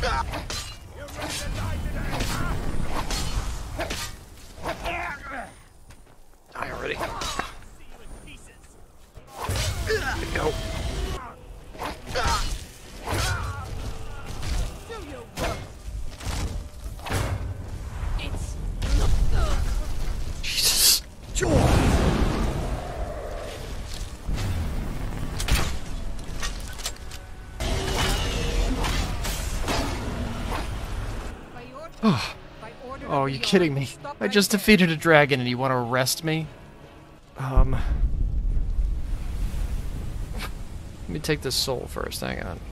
Die already. Go. Jesus. Oh, are you kidding me? I just defeated a dragon and you want to arrest me? Um. Let me take this soul first, hang on.